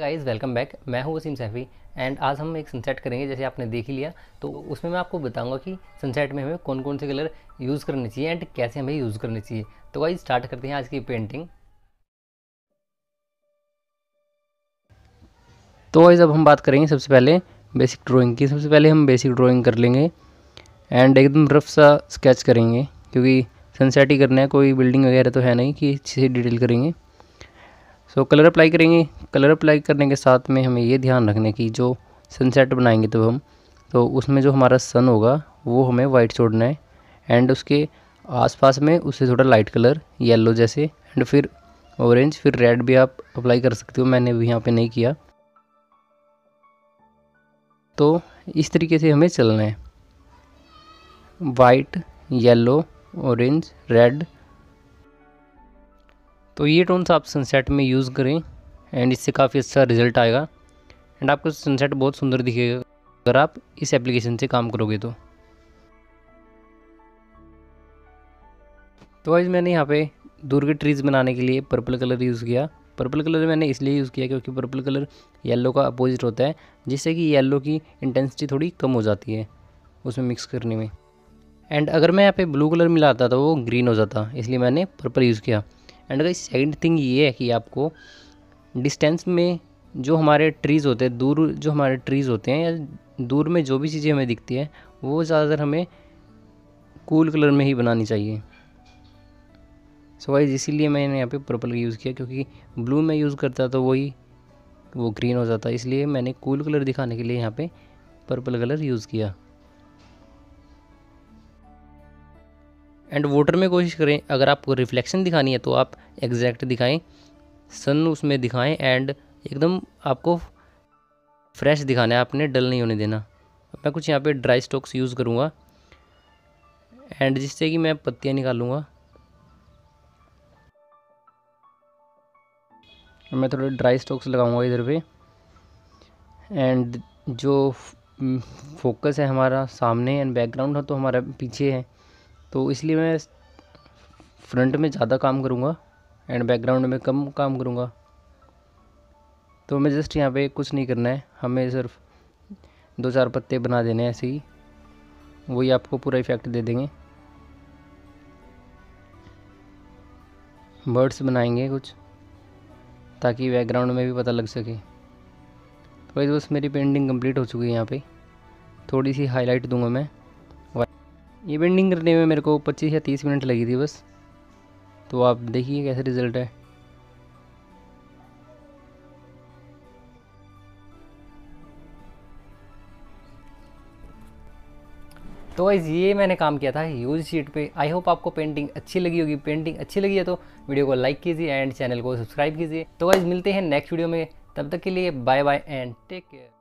Guys welcome back मैं हूँ Wasim Saifi and आज हम एक सनसेट करेंगे, जैसे आपने देख ही लिया। तो उसमें मैं आपको बताऊँगा कि सनसेट में हमें कौन कौन से कलर यूज़ करने चाहिए एंड कैसे हमें यूज़ करने चाहिए। तो गाइस स्टार्ट करते हैं आज की पेंटिंग तो गाइस अब हम बात करेंगे सबसे पहले बेसिक ड्राइंग की। सबसे पहले हम बेसिक ड्राइंग कर लेंगे एंड एकदम रफ सा स्केच करेंगे, क्योंकि सनसेट ही करना है, कोई बिल्डिंग वगैरह तो है नहीं कि अच्छी से डिटेल करेंगे। सो कलर अप्लाई करेंगे। कलर अप्लाई करने के साथ में हमें ये ध्यान रखने की जो सनसेट बनाएँगे तो हम तो उसमें जो हमारा सन होगा, वो हमें वाइट छोड़ना है एंड उसके आसपास में उससे थोड़ा लाइट कलर येलो जैसे एंड फिर ऑरेंज फिर रेड भी आप अप्लाई कर सकते हो। मैंने भी यहाँ पे नहीं किया। तो इस तरीके से हमें चलना है। वाइट येलो ऑरेंज रेड तो ये टोन्स आप सनसेट में यूज़ करें एंड इससे काफ़ी अच्छा रिज़ल्ट आएगा। एंड आपको सनसेट बहुत सुंदर दिखेगा, अगर आप इस एप्लीकेशन से काम करोगे तो। तो आज मैंने यहाँ पे दूर के ट्रीज़ बनाने के लिए पर्पल कलर यूज़ किया। पर्पल कलर मैंने इसलिए यूज़ किया क्योंकि पर्पल कलर येलो का अपोजिट होता है, जिससे कि येलो की इंटेंसिटी थोड़ी कम हो जाती है उसमें मिक्स करने में। एंड अगर मैं यहाँ पे ब्लू कलर मिलाता तो वो ग्रीन हो जाता, इसलिए मैंने पर्पल यूज़ किया। एंड अगर सेकेंड थिंग ये है कि आपको डिस्टेंस में जो हमारे ट्रीज़ होते हैं, दूर जो हमारे ट्रीज़ होते हैं या दूर में जो भी चीज़ें हमें दिखती है, वो ज़्यादातर हमें कूल कलर में ही बनानी चाहिए। सो वाइज इसीलिए मैंने यहाँ पे पर्पल का यूज़ किया क्योंकि ब्लू में यूज़ करता तो वही, वो ग्रीन हो जाता। इसलिए मैंने कूल कलर दिखाने के लिए यहाँ पे पर्पल कलर यूज़ किया। एंड वाटर में कोशिश करें, अगर आपको रिफ्लेक्शन दिखानी है तो आप एग्जैक्ट दिखाएँ, सन उसमें दिखाएँ एंड एकदम आपको फ्रेश दिखाना है, आपने डल नहीं होने देना। मैं कुछ यहाँ पे ड्राई स्टॉक्स यूज़ करूँगा एंड जिससे कि मैं पत्तियाँ निकालूँगा। मैं थोड़े ड्राई स्टॉक्स लगाऊँगा इधर पे एंड जो फोकस है हमारा सामने एंड बैकग्राउंड है तो हमारा पीछे है। तो इसलिए मैं फ्रंट में ज़्यादा काम करूँगा एंड बैकग्राउंड में कम काम करूँगा। तो हमें जस्ट यहाँ पे कुछ नहीं करना है। हमें सिर्फ़ दो चार पत्ते बना देने हैं ऐसे ही। वही आपको पूरा इफ़ेक्ट दे देंगे। बर्ड्स बनाएँगे कुछ, ताकि बैकग्राउंड में भी पता लग सके। तो बस मेरी पेंटिंग कंप्लीट हो चुकी है यहाँ पे। थोड़ी सी हाईलाइट दूँगा मैं। ये बेंडिंग करने में मेरे को 25 या 30 मिनट लगी थी बस। तो आप देखिए कैसे रिज़ल्ट है। तो वाइज ये मैंने काम किया था यूज़ शीट पे। आई होप आपको पेंटिंग अच्छी लगी होगी। पेंटिंग अच्छी लगी है तो वीडियो को लाइक कीजिए एंड चैनल को सब्सक्राइब कीजिए। तो वाइज मिलते हैं नेक्स्ट वीडियो में। तब तक के लिए bye bye and take care